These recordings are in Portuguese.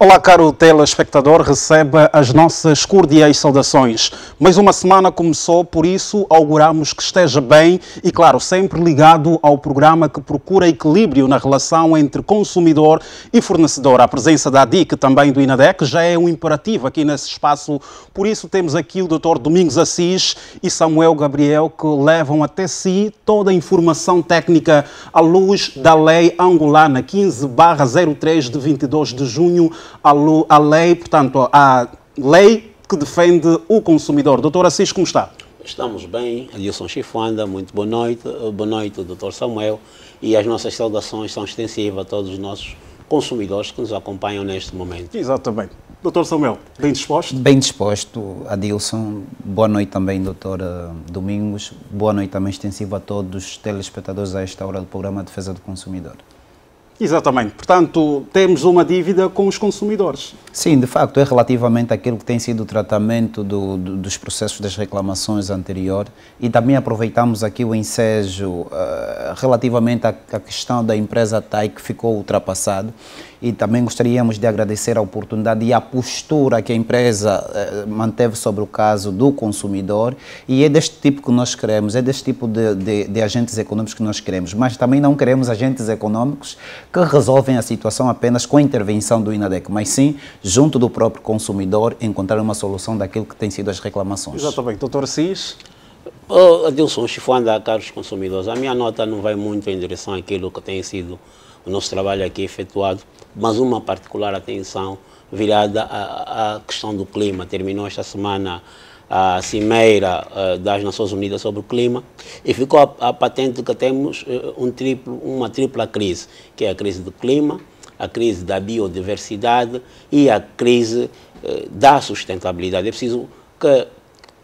Olá, caro telespectador, receba as nossas cordiais saudações. Mais uma semana começou, por isso auguramos que esteja bem e, claro, sempre ligado ao programa que procura equilíbrio na relação entre consumidor e fornecedor. A presença da ADIC, também do INADEC, já é um imperativo aqui nesse espaço. Por isso temos aqui o Dr. Domingos Assis e Samuel Gabriel que levam até si toda a informação técnica à luz da lei angolana 15/03 de 22 de junho a lei, portanto, a lei que defende o consumidor. Doutor Assis, como está? Estamos bem, Adilson Chifanda, muito boa noite, boa noite, doutor Samuel, e as nossas saudações são extensivas a todos os nossos consumidores que nos acompanham neste momento. Exatamente. Doutor Samuel, bem disposto? Bem disposto, Adilson. Boa noite também, doutor Domingos. Boa noite também extensiva a todos os telespectadores a esta hora do programa Defesa do Consumidor. Exatamente. Portanto, temos uma dívida com os consumidores. Sim, de facto, é relativamente àquilo que tem sido o tratamento do, do, dos processos das reclamações anterior e também aproveitamos aqui o ensejo uh, relativamente à, à, questão da empresa TAI que ficou ultrapassado e também gostaríamos de agradecer a oportunidade e a postura que a empresa eh, manteve sobre o caso do consumidor e é deste tipo que nós queremos, é deste tipo de, de, de, agentes econômicos que nós queremos, mas também não queremos agentes econômicos que resolvem a situação apenas com a intervenção do INADEC, mas sim junto do próprio consumidor encontrar uma solução daquilo que tem sido as reclamações. Exatamente. Doutor Cis? Oh, Adilson, chifanda, caros consumidores, a minha nota não vai muito em direção àquilo que tem sido o nosso trabalho aqui efetuado, mas uma particular atenção virada à, à questão do clima. Terminou esta semana a cimeira uh, das Nações Unidas sobre o clima e ficou a, a patente que temos uh, um triplo, uma tripla crise, que é a crise do clima, a crise da biodiversidade e a crise uh, da sustentabilidade. É preciso que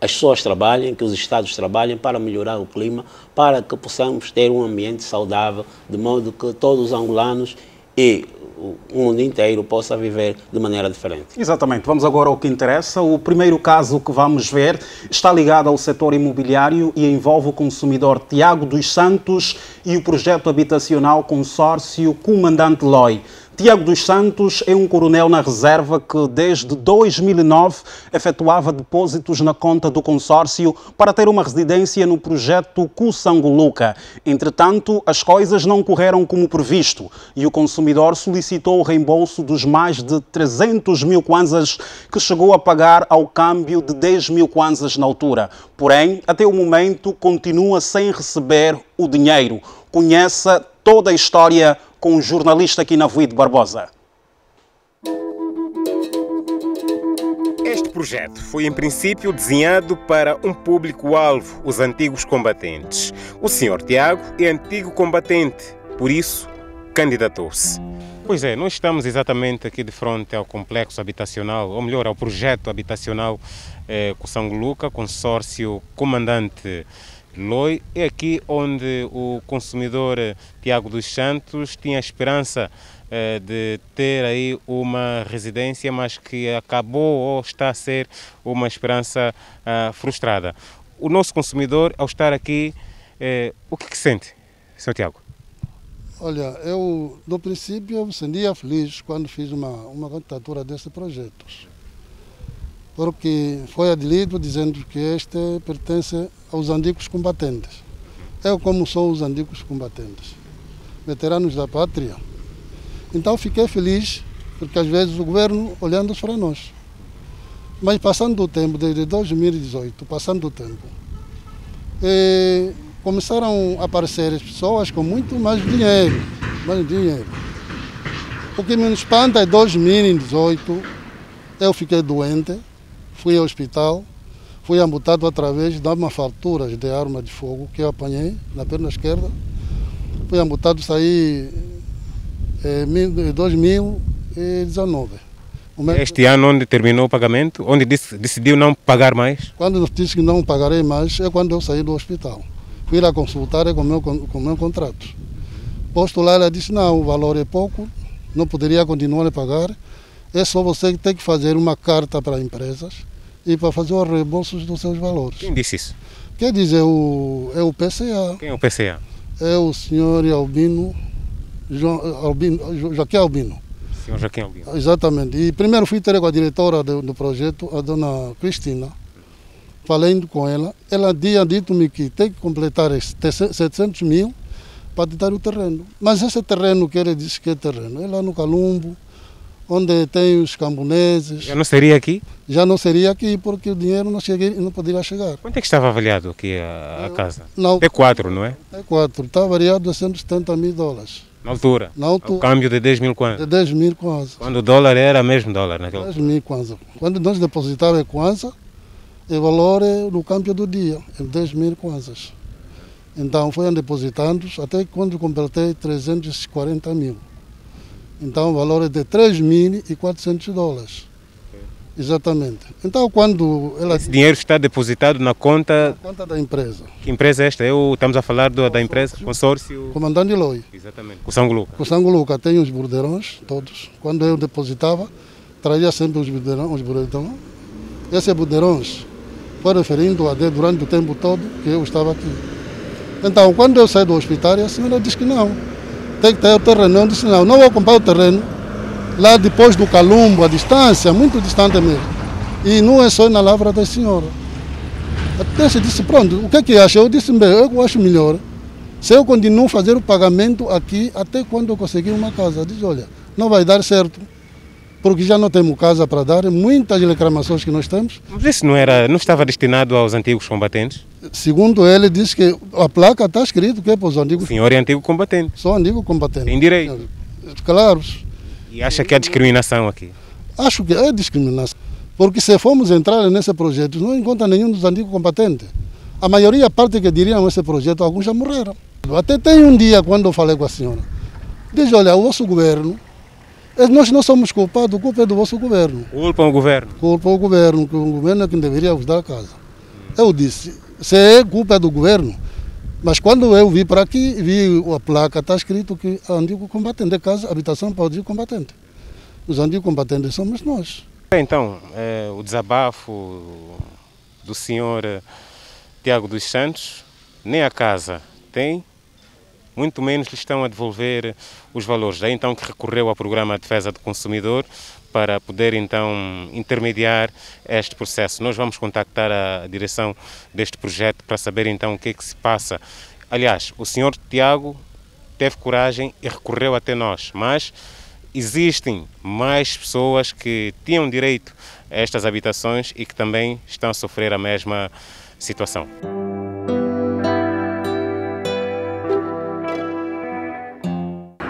as pessoas trabalhem, que os Estados trabalhem para melhorar o clima, para que possamos ter um ambiente saudável, de modo que todos os angolanos e o mundo inteiro possa viver de maneira diferente. Exatamente. Vamos agora ao que interessa. O primeiro caso que vamos ver está ligado ao setor imobiliário e envolve o consumidor Tiago dos Santos e o projeto habitacional consórcio Comandante Loi. Tiago dos Santos é um coronel na reserva que, desde 2009, efetuava depósitos na conta do consórcio para ter uma residência no projeto Cussanguluca. Entretanto, as coisas não correram como previsto e o consumidor solicitou o reembolso dos mais de 300 mil kwanzas que chegou a pagar ao câmbio de 10 mil kwanzas na altura. Porém, até o momento, continua sem receber o dinheiro. Conheça toda a história com o jornalista Quinavuíde Barbosa. Este projeto foi, em princípio, desenhado para um público-alvo, os antigos combatentes. O senhor Tiago é antigo combatente, por isso, candidatou-se. Pois é, nós estamos exatamente aqui de frente ao complexo habitacional, ou melhor, ao projeto habitacional eh, Luca, consórcio comandante Loi é aqui onde o consumidor eh, Tiago dos Santos tinha esperança eh, de ter aí uma residência, mas que acabou ou está a ser uma esperança uh, frustrada. O nosso consumidor, ao estar aqui, eh, o que, que sente, Sr. Tiago? Olha, eu, no princípio, eu me sentia feliz quando fiz uma, uma candidatura desse projeto porque foi adilido dizendo que este pertence aos antigos combatentes. Eu, como sou os antigos combatentes, veteranos da pátria, então fiquei feliz, porque às vezes o governo olhando para nós. Mas passando o tempo, desde 2018, passando o tempo, começaram a aparecer as pessoas com muito mais dinheiro, mais dinheiro. O que me espanta é 2018, eu fiquei doente, fui ao hospital, fui amputado através de uma fartura de arma de fogo que eu apanhei na perna esquerda. Fui amputado, saí em 2019. Este ano onde terminou o pagamento, onde disse, decidiu não pagar mais? Quando disse que não pagarei mais é quando eu saí do hospital. Fui lá consultar com o meu, com meu contrato. Posto lá, ela disse, não, o valor é pouco, não poderia continuar a pagar, é só você que tem que fazer uma carta para empresas e para fazer os reembolsos dos seus valores. Quem disse isso? Quer dizer, o, é o PCA. Quem é o PCA? É o senhor Albino, Albino Joaquim Albino. Senhor Joaquim Albino. Exatamente. E primeiro fui ter com a diretora do, do projeto, a dona Cristina. Falei com ela. Ela tinha dito-me que tem que completar esses 700 mil para te dar o terreno. Mas esse terreno que ele disse que é terreno, é lá no Calumbo, onde tem os camponeses. Já não seria aqui? Já não seria aqui, porque o dinheiro não, cheguei, não poderia chegar. Quanto é que estava avaliado aqui a, a casa? Não, T4, não é? T4, está avaliado a 170 mil dólares. Na altura? Na altura. O câmbio de 10 mil De quanto? 10 mil kwanza. Quando o dólar era mesmo dólar naquele 10 mil kwanza. Quando nós depositávamos kwanza, o valor é no câmbio do dia, é 10 mil kwanzas. Então foram depositando até quando completei 340 mil. Então o valor é de 3.400 dólares. Exatamente. Então quando ela Esse dinheiro está depositado na conta. conta da empresa, Que empresa é esta? Eu, estamos a falar do- da empresa? Consórcio. comandante Loi, Exatamente. Com São Luca. o Sango Luca tem os bordeirões, todos. Quando eu depositava, trazia sempre os bordeirões. Os bordeirões. Esses bordeirões foi referindo a de- durante o tempo todo que eu estava aqui. Então, quando eu saí do hospital, a senhora disse que não. Tem que ter o terreno. Eu disse, não, não vou comprar o terreno lá depois do Calumbo, a distância, muito distante mesmo. E não é só na lavra da senhora. Até se disse, pronto, o que é que acha? Eu disse, bem, eu acho melhor. Se eu continuo a fazer o pagamento aqui até quando eu conseguir uma casa, diz, olha, não vai dar certo, porque já não temos casa para dar, muitas reclamações que nós temos. Mas isso não, era, não estava destinado aos antigos combatentes? Segundo ele, diz que a placa está escrito que é para os O antigos, senhor é antigo combatente. são antigos combatentes. Tem direito. Claro, E acha que há discriminação aqui? acho que é discriminação. Porque se formos entrar nesse projeto, não encontra nenhum dos antigos combatentes. A maioria, parte que diriam esse projeto, alguns já morreram. Até tem um dia, quando eu falei com a senhora, diz, olha, o vosso governo, nós não somos culpados, a culpa é do vosso governo. Culpam o governo. Culpa o governo, que o governo é quem deveria vos dar a casa. Eu disse, se é culpa do governo, mas quando eu vi para aqui, vi a placa, está escrito que antigo combatente, é casa, habitação para o antigo combatente. Os antigos combatentes somos nós. Então, eh, o desabafo do senhor eh, Tiago dos Santos, nem a casa tem, muito menos lhe estão a devolver os valores. Daí então que recorreu ao programa de defesa do consumidor para poder então intermediar este processo. Nós vamos contactar a direção deste projeto para saber então o que é que se passa. Aliás, o senhor Tiago teve coragem e recorreu até nós, mas existem mais pessoas que tinham direito a estas habitações e que também estão a sofrer a mesma situação.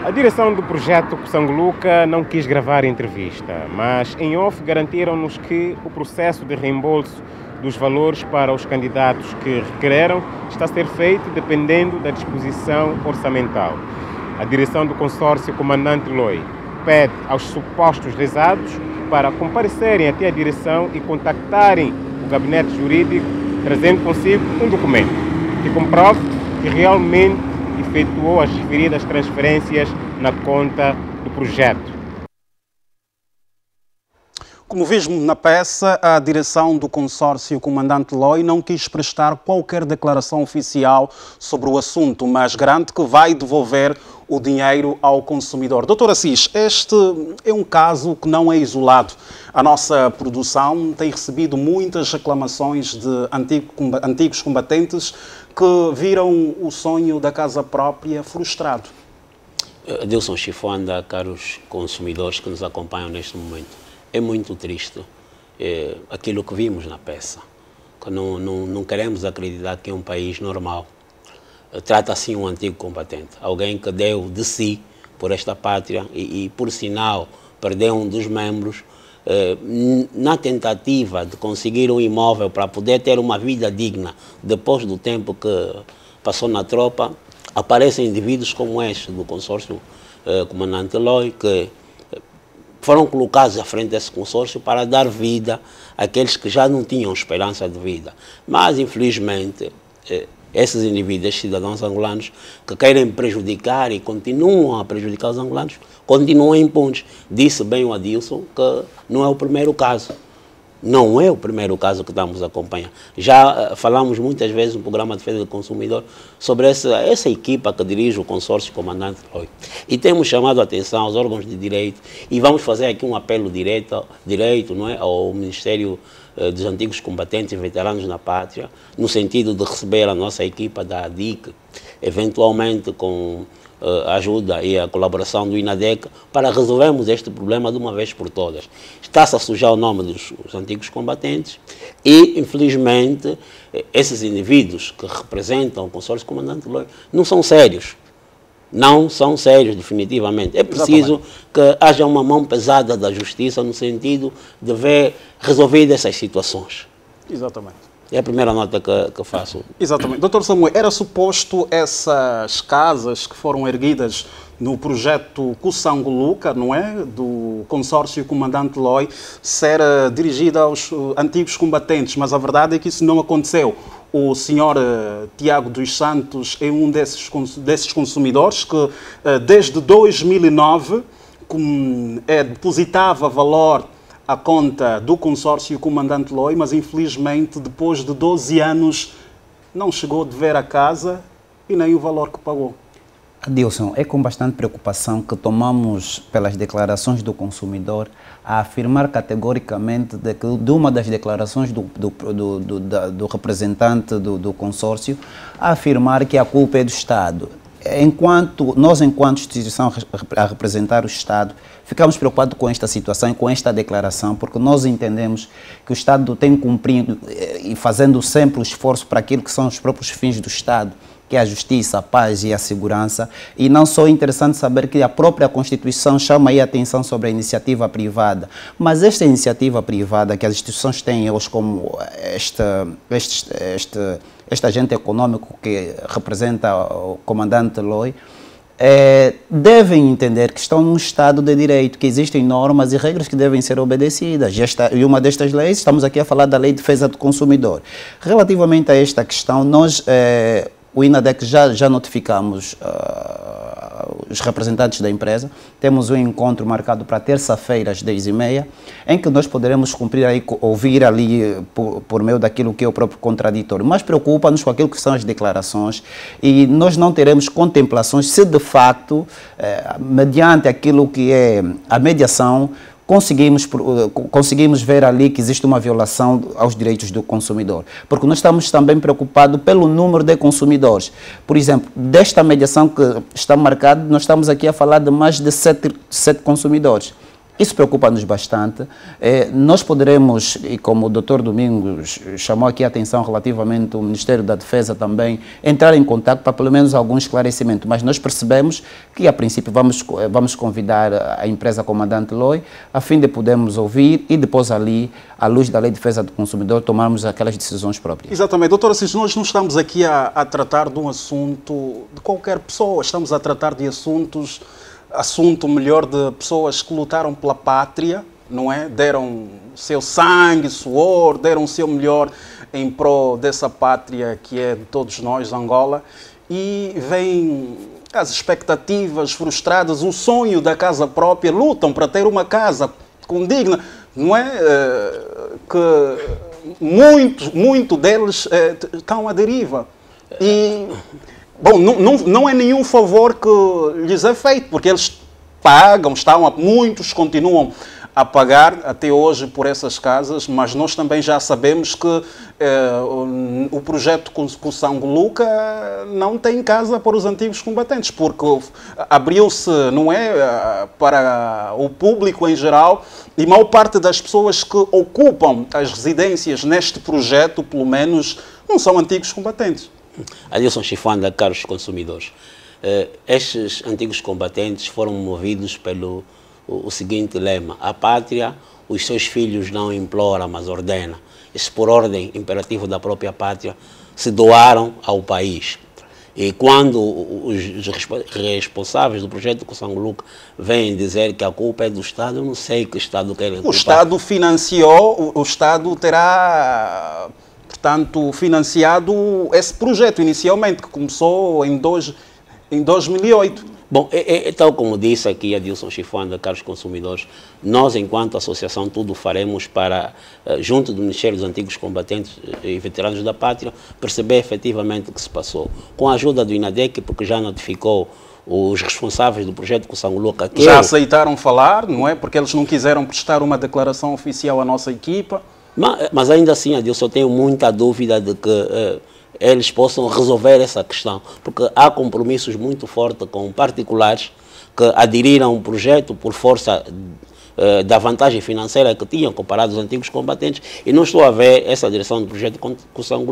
A direção do projeto Sangue Luca não quis gravar a entrevista, mas em off garantiram-nos que o processo de reembolso dos valores para os candidatos que requereram está a ser feito dependendo da disposição orçamental. A direção do consórcio Comandante Loi pede aos supostos lesados para comparecerem até a direção e contactarem o gabinete jurídico, trazendo consigo um documento que comprove que realmente efetuou as referidas transferências na conta do projeto. Como vimos na peça, a direção do consórcio Comandante Loi não quis prestar qualquer declaração oficial sobre o assunto, mas garante que vai devolver o dinheiro ao consumidor. Doutor Assis, este é um caso que não é isolado. A nossa produção tem recebido muitas reclamações de antigos combatentes que viram o sonho da casa própria frustrado. Adilson Chifanda, caros consumidores que nos acompanham neste momento, é muito triste é, aquilo que vimos na peça. Que não, não, não queremos acreditar que é um país normal. Trata assim um antigo combatente, alguém que deu de si por esta pátria e, e por sinal, perdeu um dos membros eh, na tentativa de conseguir um imóvel para poder ter uma vida digna depois do tempo que passou na tropa, aparecem indivíduos como este do consórcio eh, Comandante Loi, que foram colocados à frente desse consórcio para dar vida àqueles que já não tinham esperança de vida. Mas, infelizmente, eh, esses indivíduos, cidadãos angolanos, que querem prejudicar e continuam a prejudicar os angolanos, continuam impunes. Disse bem o Adilson que não é o primeiro caso. Não é o primeiro caso que estamos a acompanhar. Já uh, falamos muitas vezes no programa de defesa do consumidor sobre essa, essa equipa que dirige o consórcio Comandante Loi. E temos chamado a atenção aos órgãos de direito e vamos fazer aqui um apelo direto, direito não é, ao Ministério dos Antigos Combatentes e Veteranos na Pátria, no sentido de receber a nossa equipa da ADIC, eventualmente com uh, ajuda e a colaboração do INADEC para resolvermos este problema de uma vez por todas. Está-se a sujar o nome dos antigos combatentes e, infelizmente, esses indivíduos que representam o consórcio comandante Loi não são sérios. Não são sérios, definitivamente. É preciso Exatamente. que haja uma mão pesada da justiça no sentido de ver resolvidas essas situações. Exatamente. É a primeira nota que, que faço. Exatamente. Doutor Samuel, era suposto essas casas que foram erguidas no projeto Luca, não é? Do consórcio Comandante Loi, ser dirigida aos uh, antigos combatentes, mas a verdade é que isso não aconteceu. O senhor uh, Tiago dos Santos é um desses, desses consumidores que, desde 2009, com, é, depositava valor a conta do consórcio Comandante Loi, mas infelizmente depois de 12 anos não chegou a dever a casa e nem o valor que pagou. Adilson, é com bastante preocupação que tomamos pelas declarações do consumidor a afirmar categoricamente de que de uma das declarações do, do, do, do, do representante do, consórcio a afirmar que a culpa é do Estado. Enquanto nós, enquanto instituição a representar o Estado, Ficamos preocupados com esta situação e com esta declaração, porque nós entendemos que o Estado tem cumprido eh, e fazendo sempre o esforço para aquilo que são os próprios fins do Estado, que é a justiça, a paz e a segurança. E não só é interessante saber que a própria Constituição chama aí a atenção sobre a iniciativa privada, mas esta iniciativa privada que as instituições têm hoje como este, este, este, este agente econômico que representa o comandante Loi, é, devem entender que estão num Estado de direito, que existem normas e regras que devem ser obedecidas. Esta, e uma destas leis, estamos aqui a falar da Lei de Defesa do Consumidor. Relativamente a esta questão, nós, é, o INADEC, já, já notificamos uh, os representantes da empresa. Temos um encontro marcado para terça-feira, às 10h30, em que nós poderemos cumprir aí, ouvir ali eh, por, por meio daquilo que é o próprio contraditório. Mas preocupa-nos com aquilo que são as declarações e nós não teremos contemplações se de facto, eh, mediante aquilo que é a mediação, conseguimos, eh, conseguimos ver ali que existe uma violação aos direitos do consumidor. Porque nós estamos também preocupados pelo número de consumidores. Por exemplo, desta mediação que está marcada, nós estamos aqui a falar de mais de sete, sete consumidores. Isso preocupa-nos bastante. É, nós poderemos, e como o doutor Domingos chamou aqui a atenção relativamente ao Ministério da Defesa também, entrar em contato para pelo menos algum esclarecimento, mas nós percebemos que, a princípio, vamos, vamos convidar a empresa comandante Loi, a fim de podermos ouvir e depois ali, à luz da Lei de Defesa do Consumidor, tomarmos aquelas decisões próprias. Exatamente. Doutor Assis, nós não estamos aqui a, a tratar de um assunto de qualquer pessoa, estamos a tratar de assuntos assunto melhor de pessoas que lutaram pela pátria, não é? Deram seu sangue, suor, deram o seu melhor em prol dessa pátria que é de todos nós, Angola, e vêm as expectativas frustradas, o sonho da casa própria, lutam para ter uma casa condigna, não é? Eh, que muitos, muito deles eh, estão à deriva. E Bom, não, não, não é nenhum favor que lhes é feito, porque eles pagam, estão muitos continuam a pagar até hoje por essas casas, mas nós também já sabemos que eh, o, o, projeto São Luca não tem casa para os antigos combatentes, porque abriu-se, não é, para o público em geral, e maior parte das pessoas que ocupam as residências neste projeto, pelo menos, não são antigos combatentes. Adilson Chifanda, caros consumidores, uh, estes antigos combatentes foram movidos pelo o, o, seguinte lema: a pátria, os seus filhos não imploram, mas ordena. Eles, por ordem imperativa da própria pátria, se doaram ao país. E quando os responsáveis do projeto Luca vêm dizer que a culpa é do Estado, eu não sei que Estado querem culpar. O Estado financiou, o Estado terá portanto, financiado esse projeto inicialmente, que começou em, dois, em 2008. Bom, é, é, tal como disse aqui a Dilson Chifanda, caros consumidores, nós, enquanto associação, tudo faremos para, eh, junto do Ministério dos Antigos Combatentes e Veteranos da Pátria, perceber efetivamente o que se passou. Com a ajuda do INADEC, porque já notificou os responsáveis do projeto Luca que já eu... aceitaram falar, não é? Porque eles não quiseram prestar uma declaração oficial à nossa equipa. Mas, mas ainda assim, Adilson, eu tenho muita dúvida de que uh, eles possam resolver essa questão, porque há compromissos muito fortes com particulares que aderiram ao projeto por força uh, da vantagem financeira que tinham comparado aos antigos combatentes e não estou a ver essa direção do projeto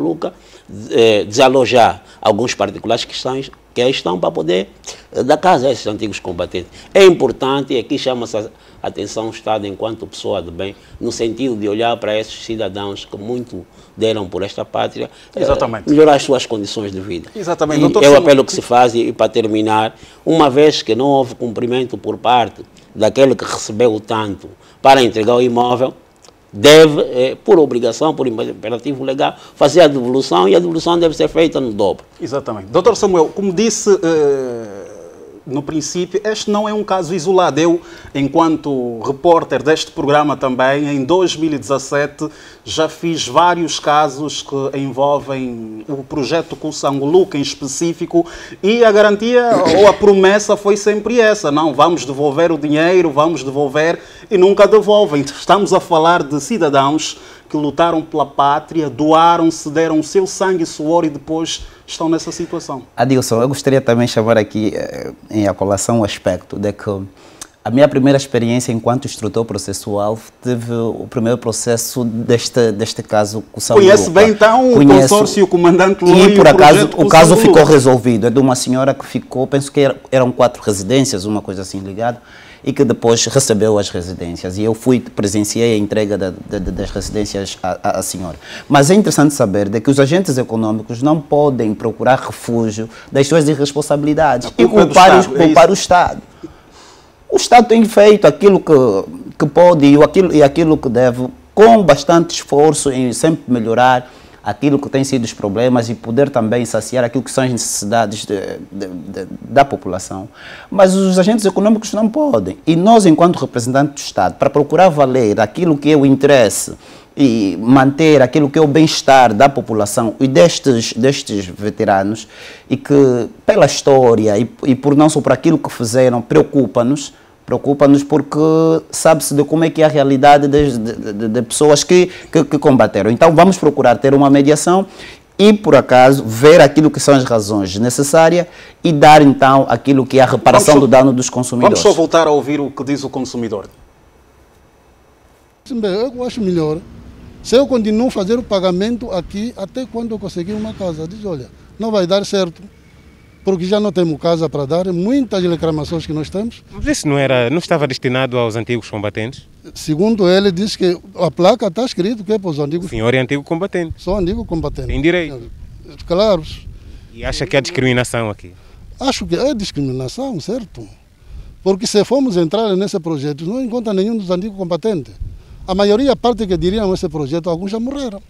Luca uh, desalojar alguns particulares estão, que aí estão para poder uh, dar casa a esses antigos combatentes. É importante, e aqui chama-se a atenção o Estado enquanto pessoa de bem, no sentido de olhar para esses cidadãos que muito deram por esta pátria, Exatamente. melhorar as suas condições de vida. Exatamente. E é o apelo que se faz, e para terminar, uma vez que não houve cumprimento por parte daquele que recebeu o tanto para entregar o imóvel, deve, eh, por obrigação, por imperativo legal, fazer a devolução e a devolução deve ser feita no dobro. Exatamente. Doutor Samuel, como disse. Eh no princípio, este não é um caso isolado. Eu, enquanto repórter deste programa também, em 2017, já fiz vários casos que envolvem o projeto Luca em específico e a garantia ou a promessa foi sempre essa, não, vamos devolver o dinheiro, vamos devolver e nunca devolvem. Estamos a falar de cidadãos que lutaram pela pátria, doaram, se deram o seu sangue e suor e depois estão nessa situação. Adilson, eu gostaria também de chamar aqui eh, em acolação o aspecto de que a minha primeira experiência enquanto instrutor processual teve o primeiro processo deste, deste caso com São Conhece bem então o consórcio, o comandante Lula e, por acaso o, o caso ficou resolvido. É de uma senhora que ficou, penso que eram quatro residências, uma coisa assim ligada e que depois recebeu as residências. E eu fui, presenciei a entrega da, das residências à, à, senhora. Mas é interessante saber de que os agentes econômicos não podem procurar refúgio das suas irresponsabilidades e culpar, Estado, é culpar é o Estado. O Estado tem feito aquilo que, que pode e aquilo, e aquilo que deve, com bastante esforço em sempre melhorar aquilo que tem sido os problemas e poder também saciar aquilo que são as necessidades de, de, de, da população. Mas os agentes econômicos não podem. E nós, enquanto representantes do Estado, para procurar valer aquilo que é o interesse e manter aquilo que é o bem-estar da população e destes, destes veteranos, e que pela história e, e por não só por aquilo que fizeram, preocupa-nos, Preocupa-nos porque sabe-se de como é que é a realidade de, de, de pessoas que, que, que combateram. Então vamos procurar ter uma mediação e, por acaso, ver aquilo que são as razões necessárias e dar, então, aquilo que é a reparação do dano dos consumidores. Vamos só voltar a ouvir o que diz o consumidor. Eu acho melhor se eu continuo a fazer o pagamento aqui até quando eu conseguir uma casa. Diz, olha, não vai dar certo porque já não temos casa para dar, muitas reclamações que nós temos. Mas isso não, era, não estava destinado aos antigos combatentes? Segundo ele, diz que a placa está escrito que é para os antigos... O senhor é antigo combatente? Sou antigo combatente. Tem direito? Claro. E acha que há discriminação aqui? Acho que é discriminação, certo. Porque se formos entrar nesse projeto, não encontra nenhum dos antigos combatentes. A maioria parte que diriam esse projeto, alguns já morreram.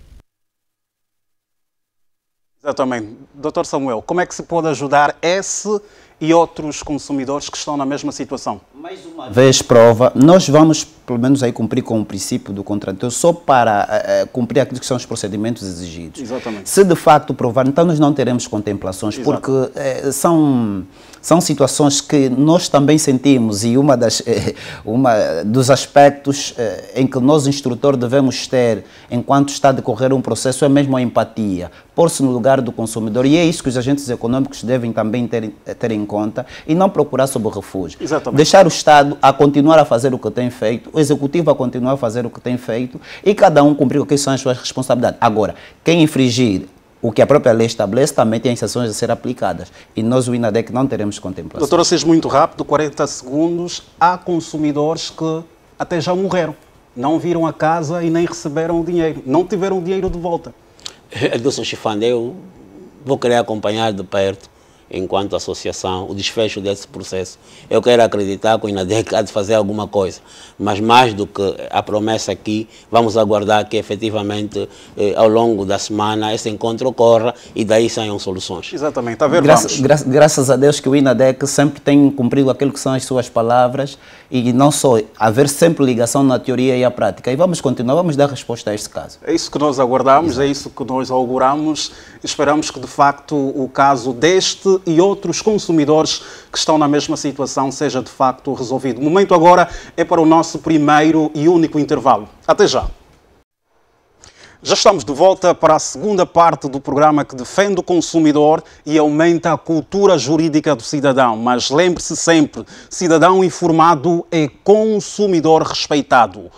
Exatamente. Doutor Samuel, como é que se pode ajudar esse e outros consumidores que estão na mesma situação? Mais uma vez prova, nós vamos pelo menos aí cumprir com o princípio do contrato só para uh, cumprir aquilo que são os procedimentos exigidos. Exatamente. Se de facto provar, então nós não teremos contemplações, Exato. porque uh, são são situações que nós também sentimos e uma das uma dos aspectos em que nós instrutor devemos ter enquanto está a decorrer um processo é mesmo a empatia, pôr-se no lugar do consumidor e é isso que os agentes econômicos devem também ter, ter em conta e não procurar sob refúgio. Exatamente. Deixar o Estado a continuar a fazer o que tem feito, o Executivo a continuar a fazer o que tem feito e cada um cumprir o que são as suas responsabilidades. Agora, quem infringir o que a própria lei estabelece também tem exceções a ser aplicadas. E nós, o INADEC, não teremos contemplação. Doutora, seja muito rápido, 40 segundos. Há consumidores que até já morreram. Não viram a casa e nem receberam o dinheiro. Não tiveram o dinheiro de volta. Edilson Chifande, eu vou querer acompanhar de perto enquanto associação, o desfecho desse processo. Eu quero acreditar que o INADEC há de fazer alguma coisa, mas mais do que a promessa aqui, vamos aguardar que efetivamente eh, ao longo da semana esse encontro ocorra e daí saiam soluções. Exatamente, está a ver, Graças, gra graças a Deus que o INADEC sempre tem cumprido aquilo que são as suas palavras e não só haver sempre ligação na teoria e a prática. E vamos continuar, vamos dar resposta a este caso. É isso que nós aguardamos, Exato. é isso que nós auguramos. Esperamos que de facto o caso deste e outros consumidores que estão na mesma situação seja de facto resolvido. O momento agora é para o nosso primeiro e único intervalo. Até já. Já estamos de volta para a segunda parte do programa que defende o consumidor e aumenta a cultura jurídica do cidadão. Mas lembre-se sempre: cidadão informado é consumidor respeitado.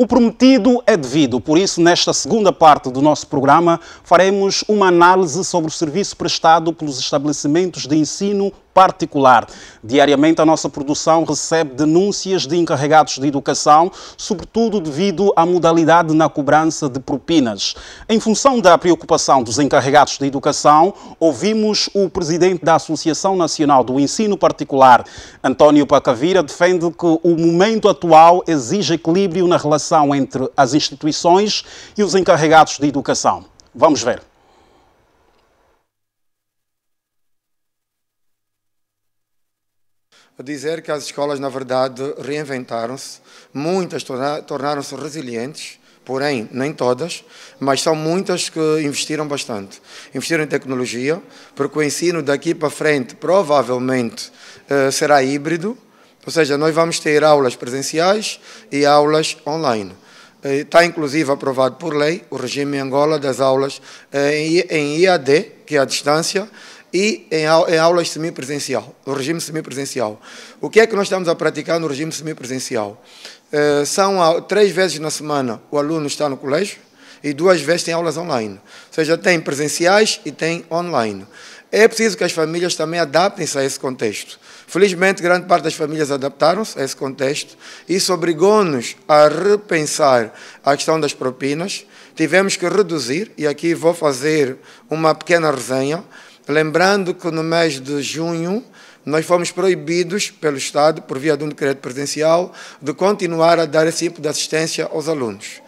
O prometido é devido, por isso, nesta segunda parte do nosso programa, faremos uma análise sobre o serviço prestado pelos estabelecimentos de ensino particular. Diariamente, a nossa produção recebe denúncias de encarregados de educação, sobretudo devido à modalidade na cobrança de propinas. Em função da preocupação dos encarregados de educação, ouvimos o presidente da Associação Nacional do Ensino Particular, António Pacavira, defende que o momento atual exige equilíbrio na relação entre as instituições e os encarregados de educação. Vamos ver. Dizer que as escolas, na verdade, reinventaram-se, muitas tornaram-se resilientes, porém, nem todas, mas são muitas que investiram bastante. Investiram em tecnologia, porque o ensino daqui para frente provavelmente eh, será híbrido, ou seja, nós vamos ter aulas presenciais e aulas online. Está inclusive aprovado por lei o regime em Angola das aulas eh, em IAD, que é a distância, e em, em aulas semipresencial, no regime semipresencial. O que é que nós estamos a praticar no regime semipresencial? Uh, são três vezes na semana o aluno está no colégio e duas vezes tem aulas online. Ou seja, tem presenciais e tem online. É preciso que as famílias também adaptem-se a esse contexto. Felizmente, grande parte das famílias adaptaram-se a esse contexto. Isso obrigou-nos a repensar a questão das propinas. Tivemos que reduzir, e aqui vou fazer uma pequena resenha, Lembrando que no mês de junho nós fomos proibidos pelo Estado, por via de um decreto presidencial, de continuar a dar esse tipo de assistência aos alunos.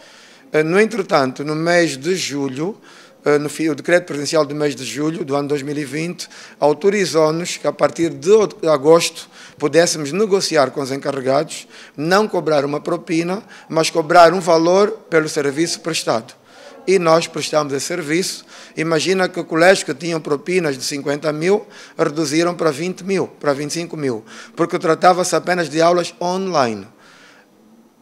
Eh, no entretanto, no mês de julho, eh, no, o decreto presidencial do mês de julho do ano 2020 autorizou-nos que a partir de agosto pudéssemos negociar com os encarregados, não cobrar uma propina, mas cobrar um valor pelo serviço prestado e nós prestamos esse serviço. Imagina que colégios que tinham propinas de 50 mil reduziram para 20 mil, para 25 mil, porque tratava-se apenas de aulas online.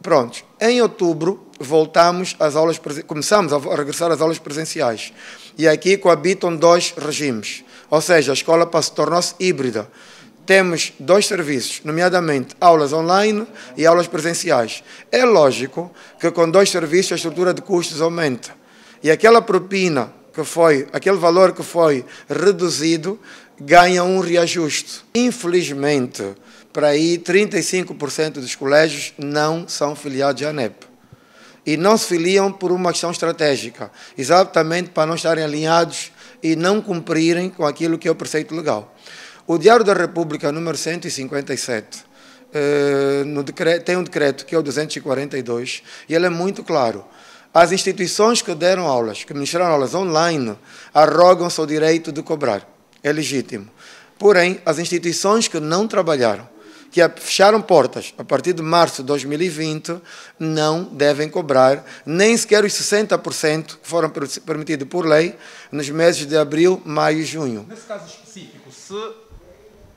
Pronto, em outubro voltamos às aulas, começamos a regressar às aulas presenciais. E aqui coabitam dois regimes, ou seja, a escola tornou-se híbrida temos dois serviços, nomeadamente aulas online e aulas presenciais. É lógico que com dois serviços a estrutura de custos aumenta. E aquela propina que foi, aquele valor que foi reduzido, ganha um reajuste. Infelizmente, para aí 35% dos colégios não são filiados à ANEP. E não se filiam por uma questão estratégica, exatamente para não estarem alinhados e não cumprirem com aquilo que é o preceito legal. O Diário da República, número 157, eh, decreto, tem um decreto que é o 242, e ele é muito claro. As instituições que deram aulas, que ministraram aulas online, arrogam-se o direito de cobrar. É legítimo. Porém, as instituições que não trabalharam, que fecharam portas a partir de março de 2020, não devem cobrar nem sequer os 60% que foram permitidos por lei nos meses de abril, maio e junho. Nesse caso específico, se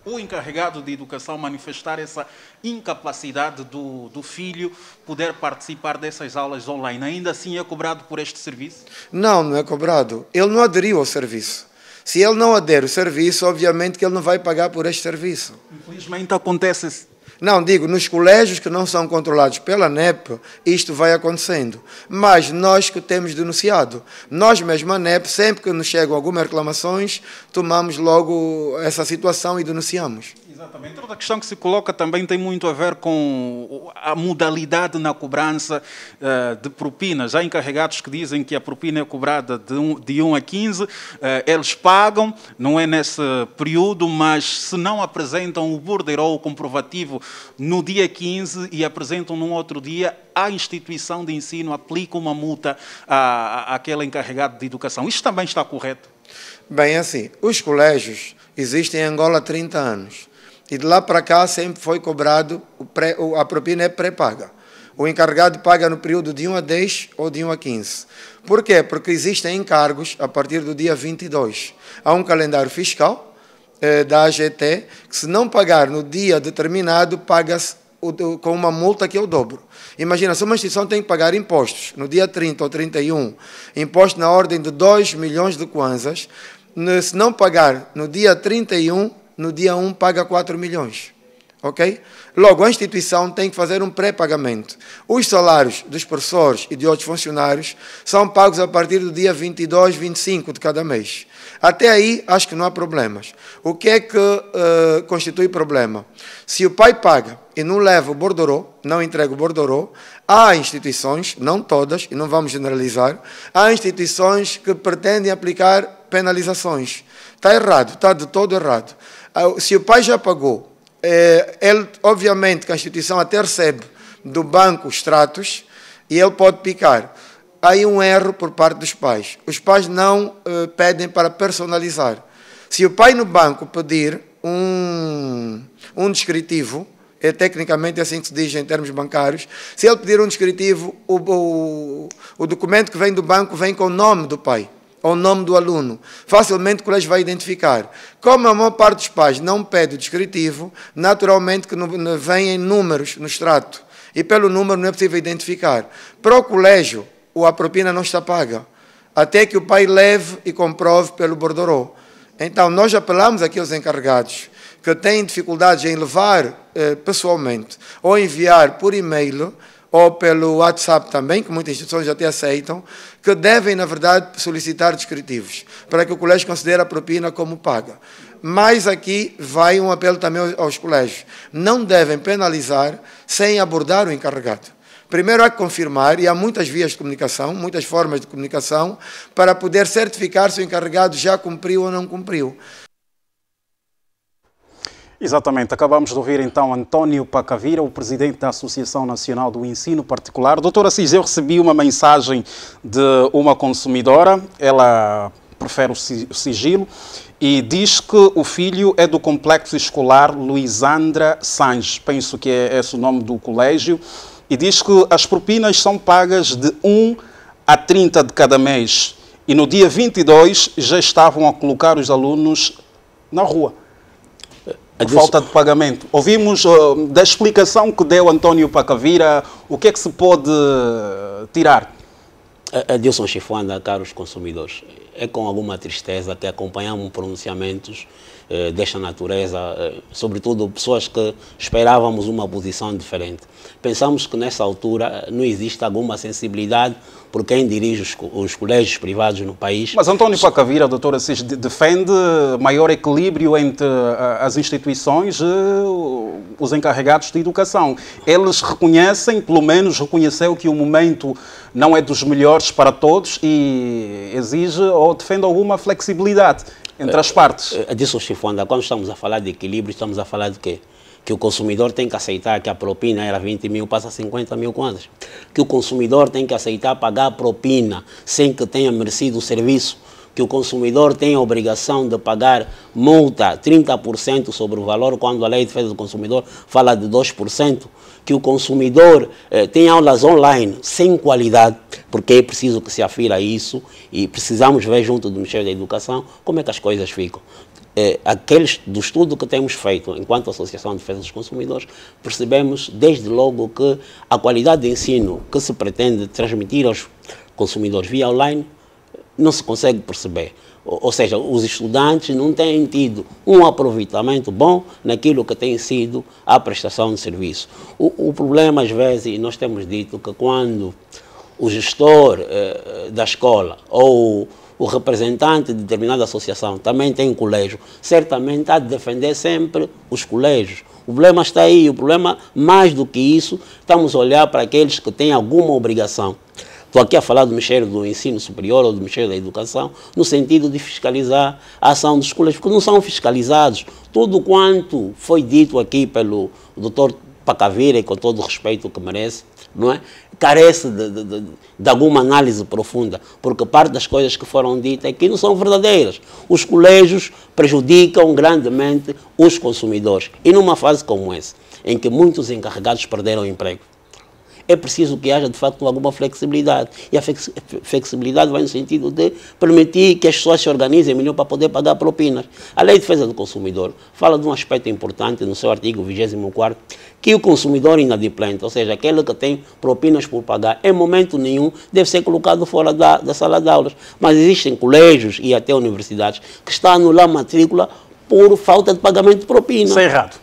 o encarregado de educação manifestar essa incapacidade do, do filho poder participar dessas aulas online, ainda assim é cobrado por este serviço? Não, não é cobrado. Ele não aderiu ao serviço. Se ele não adere ao serviço, obviamente que ele não vai pagar por este serviço. Infelizmente acontece não, digo, nos colégios que não são controlados pela NEP, isto vai acontecendo. Mas nós que temos denunciado, nós mesmo, a NEP, sempre que nos chegam algumas reclamações, tomamos logo essa situação e denunciamos. Exatamente. Outra questão que se coloca também tem muito a ver com a modalidade na cobrança uh, de propinas. Há encarregados que dizem que a propina é cobrada de 1, de 1 a 15, uh, eles pagam, não é nesse período, mas se não apresentam o bordeiro ou o comprovativo no dia 15 e apresentam num outro dia, a instituição de ensino aplica uma multa à, àquele encarregado de educação. Isto também está correto? Bem, assim, os colégios existem em Angola há 30 anos. E de lá para cá sempre foi cobrado, pré, a propina é pré-paga. O encarregado paga no período de 1 a 10 ou de 1 a 15. Por quê? Porque existem encargos a partir do dia 22. Há um calendário fiscal eh, da AGT que, se não pagar no dia determinado, paga-se com uma multa que é o dobro. Imagina, se uma instituição tem que pagar impostos no dia 30 ou 31, imposto na ordem de 2 milhões de kwanzas, se não pagar no dia 31, no dia 1 paga 4 milhões. Ok? Logo, a instituição tem que fazer um pré-pagamento. Os salários dos professores e de outros funcionários são pagos a partir do dia 22, 25 de cada mês. Até aí, acho que não há problemas. O que é que uh, constitui problema? Se o pai paga e não leva o borderô, não entrega o borderô, há instituições, não todas, e não vamos generalizar, há instituições que pretendem aplicar penalizações. Está errado, está de todo errado. Ah, se o pai já pagou, é, ele, obviamente, que a instituição até recebe do banco extratos e ele pode picar. Aí um erro por parte dos pais. Os pais não uh, pedem para personalizar. Se o pai no banco pedir um, um descritivo, é tecnicamente assim que se diz em termos bancários, se ele pedir um descritivo, o, o, o documento que vem do banco vem com o nome do pai ao nome do aluno. Facilmente o colégio vai identificar. Como a maior parte dos pais não pede o descritivo, naturalmente que vem em números no extrato. E pelo número não é possível identificar. Para o colégio, a propina não está paga. Até que o pai leve e comprove pelo borderô. Então, nós apelamos aqui aos encarregados que têm dificuldades em levar eh, pessoalmente ou enviar por e-mail ou pelo WhatsApp também, que muitas instituições até aceitam, que devem, na verdade, solicitar descritivos, para que o colégio considere a propina como paga. Mas aqui vai um apelo também aos colégios. Não devem penalizar sem abordar o encarregado. Primeiro há que confirmar, e há muitas vias de comunicação, muitas formas de comunicação, para poder certificar se o encarregado já cumpriu ou não cumpriu. Exatamente. Acabamos de ouvir então António Pacavira, o presidente da Associação Nacional do Ensino Particular. Doutora Assis, eu recebi uma mensagem de uma consumidora, ela prefere o sigilo, e diz que o filho é do complexo escolar Luisandra Sanz, penso que é esse o nome do colégio, e diz que as propinas são pagas de 1 a 30 de cada mês. E no dia 22 já estavam a colocar os alunos na rua a falta de pagamento. Ouvimos uh, da explicação que deu António Pacavira, o que é que se pode tirar? Adilson Chifuanda, caros consumidores, é com alguma tristeza que acompanhamos pronunciamentos eh, desta natureza, eh, sobretudo pessoas que esperávamos uma posição diferente. Pensamos que nessa altura não existe alguma sensibilidade por quem dirige os, os colégios privados no país. Mas António Pacavira, doutor Assis, defende maior equilíbrio entre as instituições e os encarregados de educação. Eles reconhecem, pelo menos reconheceu que o momento não é dos melhores para todos e exige ou defende alguma flexibilidade entre as partes. Uh, Disso, Chifuanda, quando estamos a falar de equilíbrio, estamos a falar de quê? que o consumidor tem que aceitar que a propina era 20 mil, passa a 50 mil quantas. Que o consumidor tem que aceitar pagar a propina sem que tenha merecido o serviço. Que o consumidor tem a obrigação de pagar multa 30% sobre o valor, quando a lei de defesa do consumidor fala de 2%. Que o consumidor eh, tem aulas online sem qualidade, porque é preciso que se afira isso e precisamos ver junto do Ministério da Educação como é que as coisas ficam eh, aqueles do estudo que temos feito enquanto Associação de Defesa dos Consumidores, percebemos desde logo que a qualidade de ensino que se pretende transmitir aos consumidores via online não se consegue perceber. Ou, seja, os estudantes não têm tido um aproveitamento bom naquilo que tem sido a prestação de serviço. O, o problema, às vezes, nós temos dito que quando o gestor eh, da escola ou o representante de determinada associação também tem um colégio, certamente há de defender sempre os colégios. O problema está aí, o problema, mais do que isso, estamos a olhar para aqueles que têm alguma obrigação. Estou aqui a falar do Ministério do Ensino Superior ou do Ministério da Educação, no sentido de fiscalizar a ação dos colégios, porque não são fiscalizados. Tudo quanto foi dito aqui pelo doutor Pacavira, e com todo o respeito que merece, não é? carece de, de, de, de, alguma análise profunda, porque parte das coisas que foram ditas aqui não são verdadeiras. Os colégios prejudicam grandemente os consumidores. E numa fase como essa, em que muitos encarregados perderam o emprego, é preciso que haja de facto alguma flexibilidade. E a flexibilidade vai no sentido de permitir que as pessoas se organizem melhor para poder pagar propinas. A Lei de Defesa do Consumidor fala de um aspecto importante no seu artigo 24, que o consumidor inadimplente, ou seja, aquele que tem propinas por pagar, em momento nenhum deve ser colocado fora da, da sala de aulas. Mas existem colégios e até universidades que estão a anular matrícula por falta de pagamento de propina. Isso é errado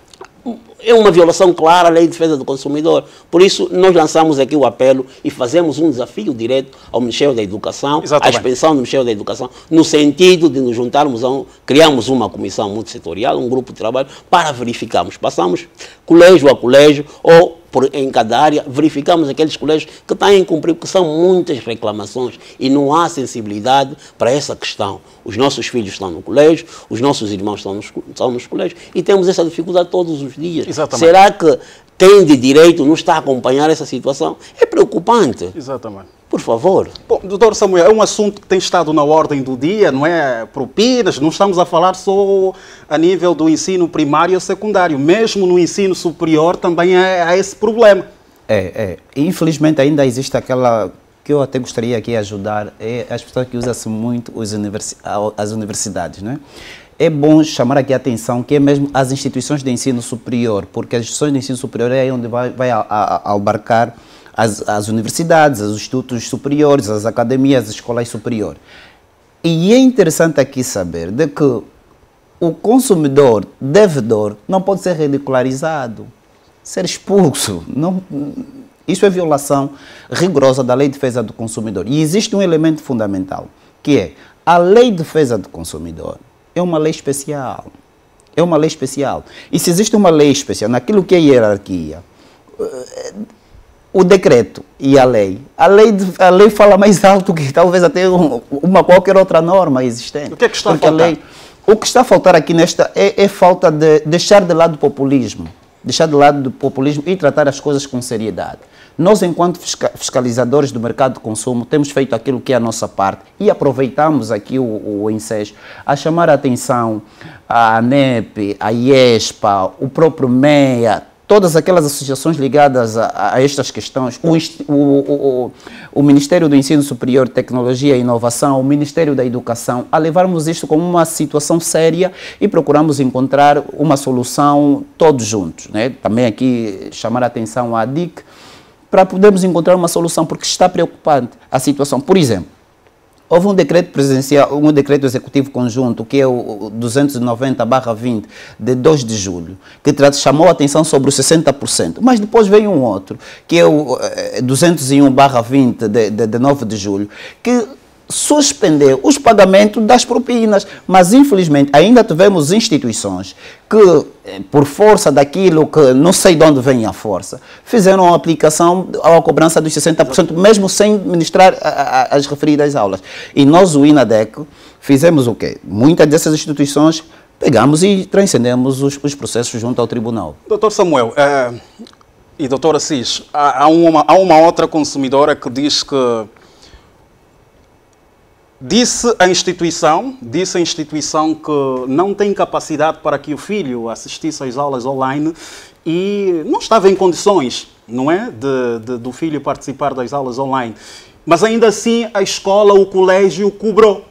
é uma violação clara à lei de defesa do consumidor. Por isso, nós lançamos aqui o apelo e fazemos um desafio direto ao Ministério da Educação, Exatamente. à expansão do Ministério da Educação, no sentido de nos juntarmos a um, criamos uma comissão multissetorial, um grupo de trabalho, para verificarmos. Passamos colégio a colégio ou por, em cada área, verificamos aqueles colégios que têm cumprir, porque são muitas reclamações e não há sensibilidade para essa questão. Os nossos filhos estão no colégio, os nossos irmãos estão nos, estão nos colégios e temos essa dificuldade todos os dias. Exatamente. Será que tem de direito, não está a acompanhar essa situação? É preocupante. Exatamente. Por favor. Bom, doutor Samuel, é um assunto que tem estado na ordem do dia, não é? Propinas, não estamos a falar só a nível do ensino primário e secundário. Mesmo no ensino superior também há esse problema. É, é. Infelizmente ainda existe aquela que eu até gostaria aqui de ajudar, é as pessoas que usam-se muito os universi as universidades, não é? Bom chamar aqui a atenção que é mesmo as instituições de ensino superior, porque as instituições de ensino superior é onde vai, vai a, a, a abarcar as, as universidades, os institutos superiores, as academias, as escolas superiores. E é interessante aqui saber de que o consumidor, devedor, não pode ser ridicularizado, ser expulso. Não, isso é violação rigorosa da Lei de Defesa do Consumidor. E existe um elemento fundamental, que é a Lei de Defesa do Consumidor é uma lei especial. É uma lei especial. E se existe uma lei especial naquilo que é hierarquia, o decreto e a lei. A lei, a lei fala mais alto que talvez até uma qualquer outra norma existente. O que é que está Porque a faltar? Lei, o que está a faltar aqui nesta é, é falta de deixar de lado o populismo. Deixar de lado o populismo e tratar as coisas com seriedade. Nós, enquanto fiscalizadores do mercado de consumo, temos feito aquilo que é a nossa parte e aproveitamos aqui o, o INSES a chamar a atenção à ANEP, à IESPA, o próprio MEA, todas aquelas associações ligadas a, a estas questões, o, o, o, Ministério do Ensino Superior, Tecnologia e Inovação, o Ministério da Educação, a levarmos isto como uma situação séria e procuramos encontrar uma solução todos juntos. Né? Também aqui chamar a atenção à DIC para podermos encontrar uma solução, porque está preocupante a situação. Por exemplo, Houve um decreto presidencial, um decreto executivo conjunto, que é o 290-20, de 2 de julho, que chamou a atenção sobre os 60%. Mas depois veio um outro, que é o 201-20, de, de, de 9 de julho, que suspendeu os pagamentos das propinas. Mas, infelizmente, ainda tivemos instituições que, eh, por força daquilo que não sei de onde vem a força, fizeram a aplicação à cobrança dos 60%, mesmo sem ministrar as referidas aulas. E nós, o INADEC, fizemos o quê? Muitas dessas instituições pegamos e transcendemos os, os processos junto ao tribunal. Doutor Samuel, é, e doutor Assis, há, há, uma, há uma outra consumidora que diz que Disse a instituição, disse a instituição que não tem capacidade para que o filho assistisse às aulas online e não estava em condições, não é, de, de, do filho participar das aulas online. Mas ainda assim a escola, o colégio cobrou.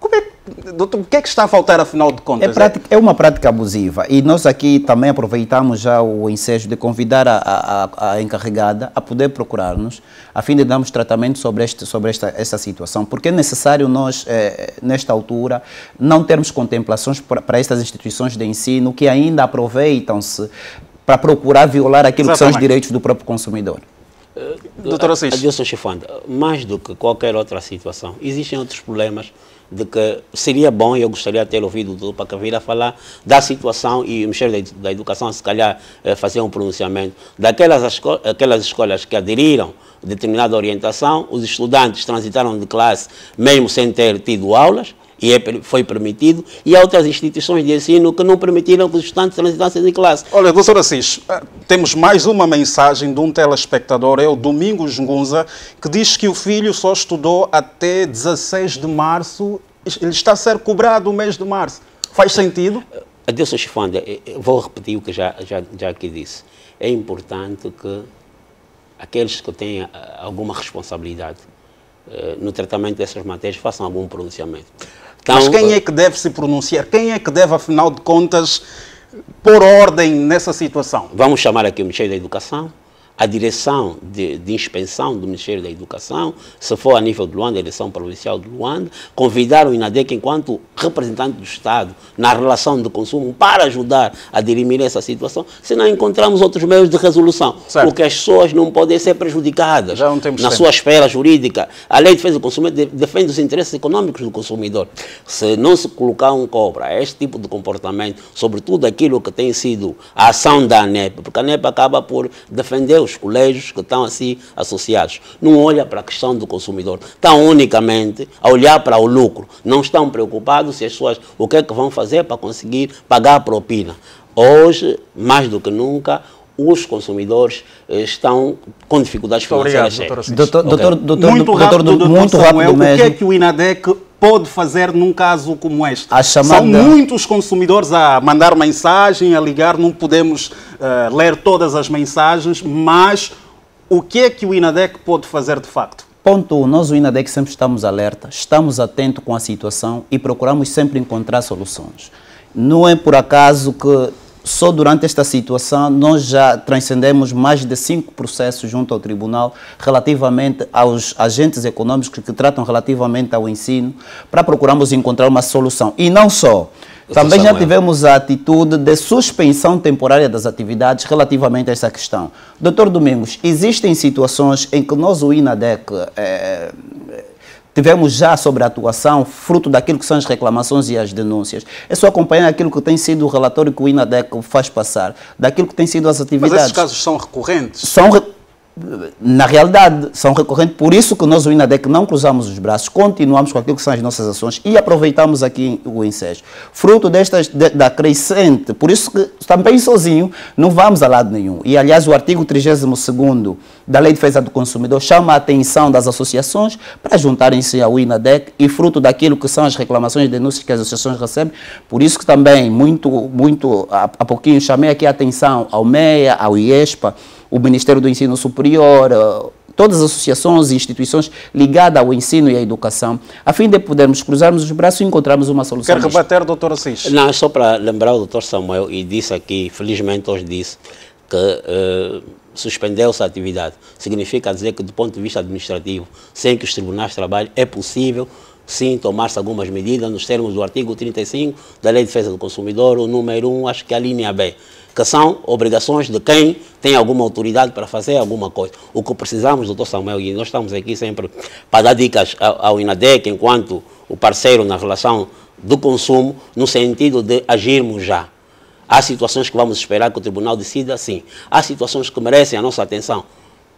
Como é Doutor, o que é que está a faltar, afinal de contas? É, prática, é uma prática abusiva e nós aqui também aproveitamos já o ensejo de convidar a, a, a encarregada a poder procurar-nos, a fim de darmos tratamento sobre, este, sobre esta, esta situação, porque é necessário nós, eh, nesta altura, não termos contemplações para, para estas instituições de ensino que ainda aproveitam-se para procurar violar aquilo Exatamente. que são os direitos do próprio consumidor. Doutor Assis. Adilson Chifanda, mais do que qualquer outra situação, existem outros problemas de que seria bom, e eu gostaria de ter ouvido o doutor Pacavira falar da situação e o Ministério da Educação, se calhar, eh, fazer um pronunciamento. Daquelas esco aquelas escolas que aderiram a determinada orientação, os estudantes transitaram de classe mesmo sem ter tido aulas, e é, foi permitido, e há outras instituições de ensino que não permitiram que os estudantes transitassem de classe. Olha, doutor Assis, eh, temos mais uma mensagem de um telespectador, é o Domingos Ngunza, que diz que o filho só estudou até 16 de março, ele está a ser cobrado o mês de março. Faz sentido? Adeus, Chifanda, vou repetir o que já, já, já aqui disse. É importante que aqueles que têm alguma responsabilidade eh, no tratamento dessas matérias façam algum pronunciamento. Então, Mas quem é que deve se pronunciar? Quem é que deve, afinal de contas, pôr ordem nessa situação? Vamos chamar aqui o Ministério da Educação, a direção de, de, inspeção do Ministério da Educação, se for a nível de Luanda, a direção provincial de Luanda, convidar o INADEC enquanto representante do Estado na relação de consumo para ajudar a dirimir essa situação, se não encontramos outros meios de resolução. Certo. Porque as pessoas não podem ser prejudicadas na tempo. sua esfera jurídica. A lei de defesa do consumidor defende os interesses econômicos do consumidor. Se não se colocar um cobra a este tipo de comportamento, sobretudo aquilo que tem sido a ação da ANEP, porque a ANEP acaba por defender os os colégios que estão assim associados. Não olha para a questão do consumidor, estão unicamente a olhar para o lucro. Não estão preocupados se as pessoas o que é que vão fazer para conseguir pagar a propina. Hoje, mais do que nunca, os consumidores eh, estão com dificuldades financeiras. Obrigado, doutor, doutor, okay. doutor, muito rápido, doutor, muito rápido mesmo. O que é que o INADEC pode fazer num caso como este? Chamada... São muitos consumidores a mandar mensagem, a ligar, não podemos uh, ler todas as mensagens, mas o que é que o INADEC pode fazer de facto? Ponto 1, um, nós o INADEC sempre estamos alerta, estamos atentos com a situação e procuramos sempre encontrar soluções. Não é por acaso que só durante esta situação nós já transcendemos mais de cinco processos junto ao tribunal relativamente aos agentes econômicos que tratam relativamente ao ensino para procurarmos encontrar uma solução. E não só. Também já tivemos a atitude de suspensão temporária das atividades relativamente a essa questão. Doutor Domingos, existem situações em que nós, o INADEC, é, tivemos já sobre a atuação, fruto daquilo que são as reclamações e as denúncias. É só acompanhar aquilo que tem sido o relatório que o INADEC faz passar, daquilo que tem sido as atividades. Mas esses casos são recorrentes? São na realidade, são recorrentes, por isso que nós, o INADEC, não cruzamos os braços, continuamos com aquilo que são as nossas ações e aproveitamos aqui o ensejo. Fruto destas, de, da crescente, por isso que também sozinho não vamos a lado nenhum. E, aliás, o artigo 32 da Lei de Defesa do Consumidor chama a atenção das associações para juntarem-se ao INADEC e, fruto daquilo que são as reclamações e denúncias que as associações recebem, por isso que também, muito, muito há, há pouquinho, chamei aqui a atenção ao MEA, ao IESPA, o Ministério do Ensino Superior, eh, todas as associações e instituições ligadas ao ensino e à educação, a fim de podermos cruzarmos os braços e encontrarmos uma solução. Quer rebater, doutor Assis? Não, só para lembrar o doutor Samuel, e disse aqui, felizmente hoje disse, que uh, suspendeu-se a atividade. Significa dizer que, do ponto de vista administrativo, sem que os tribunais trabalhem, é possível sim tomar-se algumas medidas nos termos do artigo 35 da Lei de Defesa do Consumidor, o número 1, acho que é a linha B que são obrigações de quem tem alguma autoridade para fazer alguma coisa. O que precisamos, doutor Samuel, e nós estamos aqui sempre para dar dicas ao INADEC enquanto o parceiro na relação do consumo, no sentido de agirmos já. Há situações que vamos esperar que o tribunal decida, sim. Há situações que merecem a nossa atenção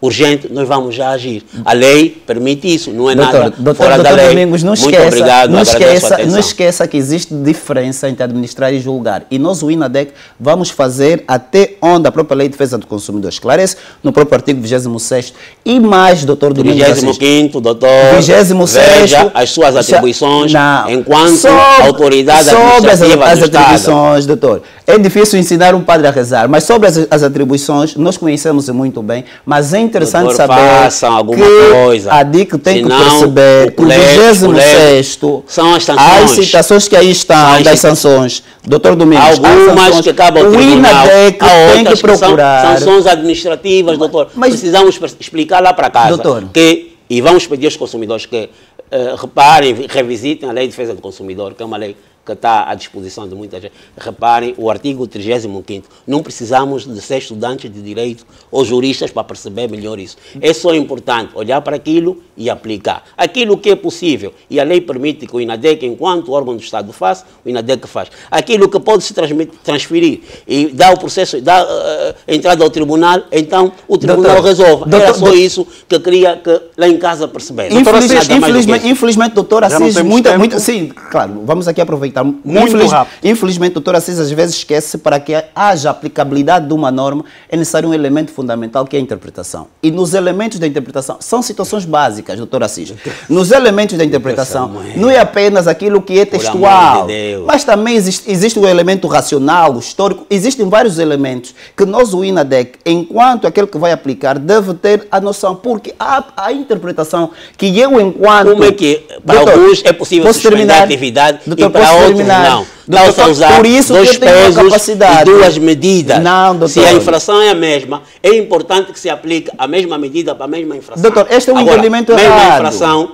urgente, nós vamos já agir. A lei permite isso, não é doutor, nada doutor, fora doutor da lei. Domingos, não esqueça, Muito obrigado, não esqueça, não esqueça que existe diferença entre administrar e julgar. E nós, o INADEC, vamos fazer até onde a própria lei de defesa do consumidor esclarece, no próprio artigo 26 e mais, doutor Domingos 25 doutor, 26 veja as suas atribuições não, enquanto sobre, autoridade sobre as, as atribuições, doutor. É difícil ensinar um padre a rezar, mas sobre as, as atribuições, nós conhecemos muito bem, mas em interessante saber que coisa. a DIC tem Senão, que perceber que o 26 são as sanções. As citações que aí estão das sanções. Doutor Domingos, algumas sanções, que acabam o INADEC tem que procurar. sanções administrativas, doutor. Mas, Precisamos explicar lá para casa doutor. que, e vamos pedir aos consumidores que uh, reparem, revisitem a lei de defesa do consumidor, que é uma lei que está à disposição de muita gente. Reparem, o artigo 35 não precisamos de ser estudantes de direito ou juristas para perceber melhor isso. É só importante olhar para aquilo e aplicar. Aquilo que é possível, e a lei permite que o INADEC, enquanto órgão do Estado faz, o INADEC faz. Aquilo que pode se transferir e dar o processo, dar uh, entrada ao tribunal, então o tribunal doutor, resolve. Doutor, Era só doutor, isso que queria que lá em casa perceberam. Infeliz, infelizmente, infelizmente, doutor Assis, muita, muita, sim, claro, vamos aqui aproveitar. Muito Infeliz, rápido. Infelizmente, doutor Assis às vezes esquece para que haja aplicabilidade de uma norma é necessário um elemento fundamental que é a interpretação. E nos elementos da interpretação, são situações básicas, doutor Assis. Nos elementos da interpretação, não é apenas aquilo que é textual, de mas também existe, existe o elemento racional, histórico, existem vários elementos que nós, o INADEC, enquanto aquele que vai aplicar, deve ter a noção, porque a, a interpretação que eu, enquanto. Como é que para doutor, alguns é possível suspender terminar, a atividade doutor, e para outros terminar. não? Doutor, usar por isso dois pesos e duas medidas. Não, doutor. Se a infração é a mesma, é importante que se aplique a mesma medida para a mesma infração. Doutor, este é um Agora, entendimento mesma errado. infração,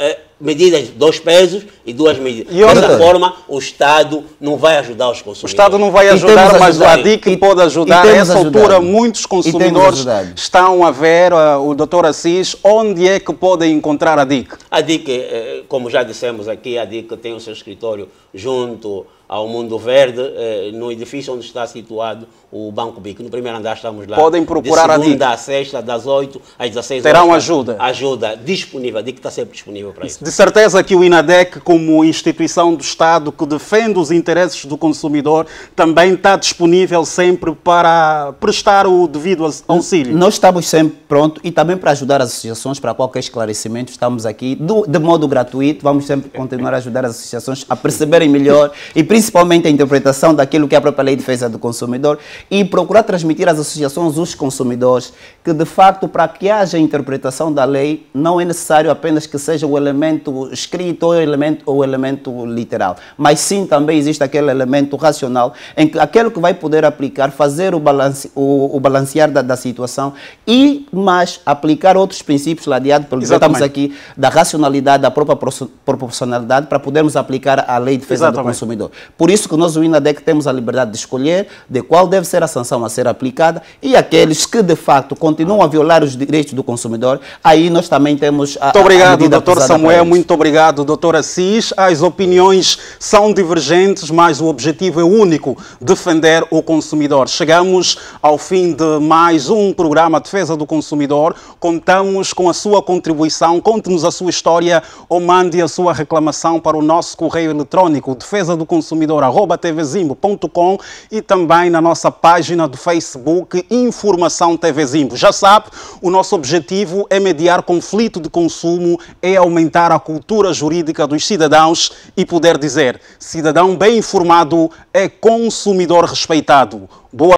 é, medidas, dois pesos e duas medidas. E Dessa forma, o Estado não vai ajudar os consumidores. O Estado não vai ajudar, mas o ADIC pode ajudar. A essa altura, muitos consumidores estão a ver, uh, o doutor Assis, onde é que podem encontrar a DIC? A DIC, eh, como já dissemos aqui, a DIC tem o seu escritório junto ao Mundo Verde, eh, no edifício onde está situado o Banco BIC. No primeiro andar estamos lá. Podem procurar a DIC. Da sexta, das 8 às 16 Terão horas. ajuda. Ajuda disponível. A DIC está sempre disponível para isso. De certeza que o INADEC, como instituição do Estado que defende os interesses do consumidor, também está disponível sempre para prestar o devido auxílio. Nós estamos sempre prontos e também para ajudar as associações, para qualquer esclarecimento, estamos aqui do, de modo gratuito. Vamos sempre continuar a ajudar as associações a perceberem melhor e principalmente a interpretação daquilo que é a própria Lei de Defesa do Consumidor e procurar transmitir às associações, os consumidores, que de facto para que haja interpretação da lei não é necessário apenas que seja o elemento escrito ou o elemento, ou o elemento literal, mas sim também existe aquele elemento racional em que aquele que vai poder aplicar, fazer o, balance, o, o balancear da, da, situação e mais aplicar outros princípios ladeados pelo estamos aqui da racionalidade, da própria proporcionalidade para podermos aplicar a lei de defesa Exatamente. do consumidor. Por isso que nós, o INADEC, temos a liberdade de escolher de qual deve ser a sanção a ser aplicada e aqueles que, de facto, continuam a violar os direitos do consumidor, aí nós também temos a Muito obrigado, doutor Samuel. Muito obrigado, doutor Assis. As opiniões são divergentes, mas o objetivo é único, defender o consumidor. Chegamos ao fim de mais um programa Defesa do Consumidor. Contamos com a sua contribuição. Conte-nos a sua história ou mande a sua reclamação para o nosso correio eletrônico defesa do consumidor consumidor@tvzimbo.com e também na nossa página do Facebook Informação TV Zimbo. Já sabe, o nosso objetivo é mediar conflito de consumo, é aumentar a cultura jurídica dos cidadãos e poder dizer: cidadão bem informado é consumidor respeitado. Boa